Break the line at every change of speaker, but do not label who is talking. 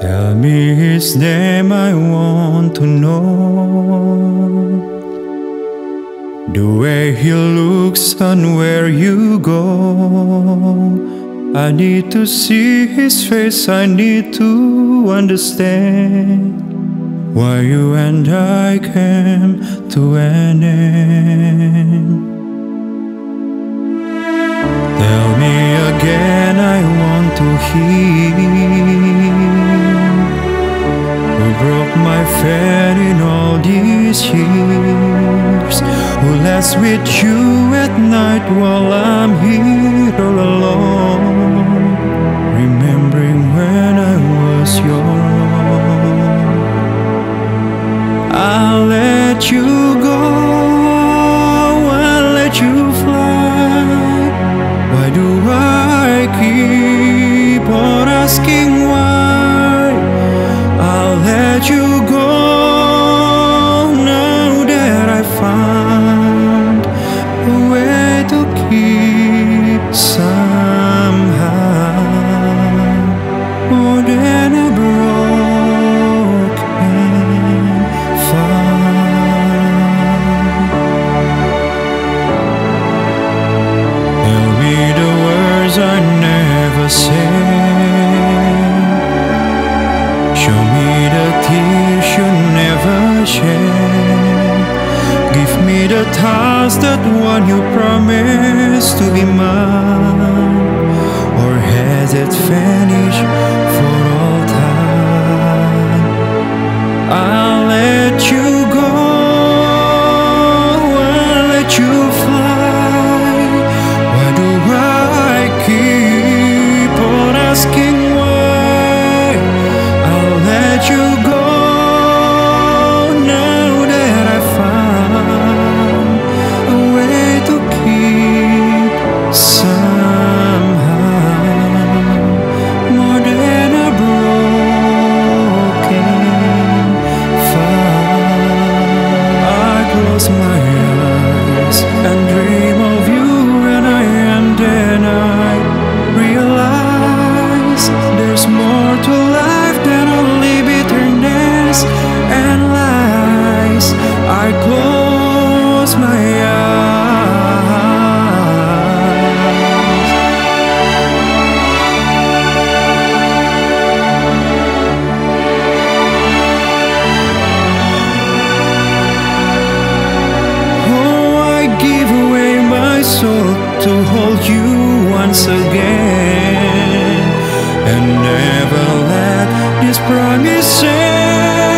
Tell me his name, I want to know. The way he looks and where you go. I need to see his face, I need to understand why you and I came to an end. These years? Who lies with you at night while I'm here all alone? Somehow more than a broken the words I never said. Show me the tears you never shed. Task that one you promised to be mine. Or has it vanished and dream to hold you once again and never let this promise end.